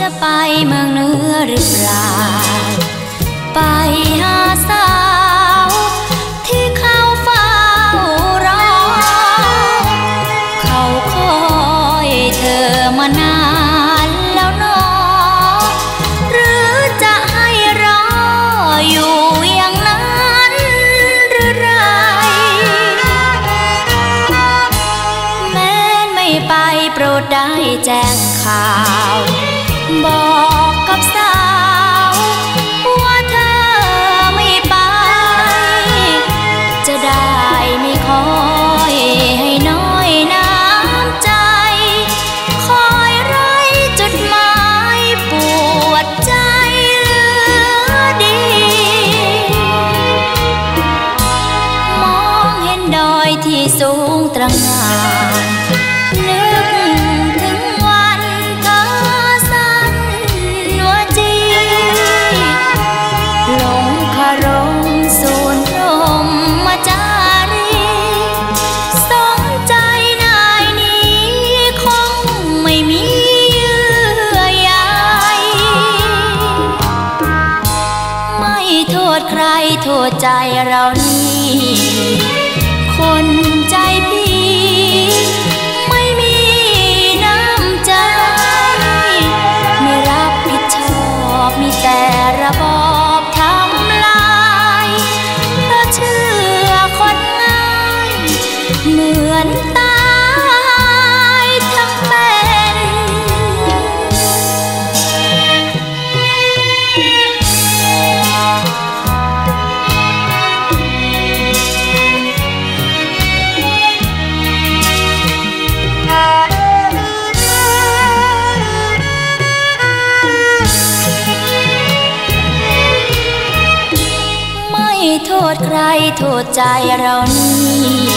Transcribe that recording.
จะไปเมืองเหรือเปล่า ไปหาสาว ที่เขาเฝ้ารอ เขาคอยเธอมานานแล้วนอหรือจะให้รออยู่อย่างนั้นหรือไร แม้นไม่ไปโปรดได้แจ้งข่าว บอกกับสาวว่าเธอไม่ไป จะได้ไม่คอยให้น้อยน้ำใจ คอยไรจุดหมายปวดใจเหลือดี มองเห็นดอยที่สูงตระหง่าน โทษใครโทษใจเรานี่คนใจพี่ ษใครโทษใจเรานี่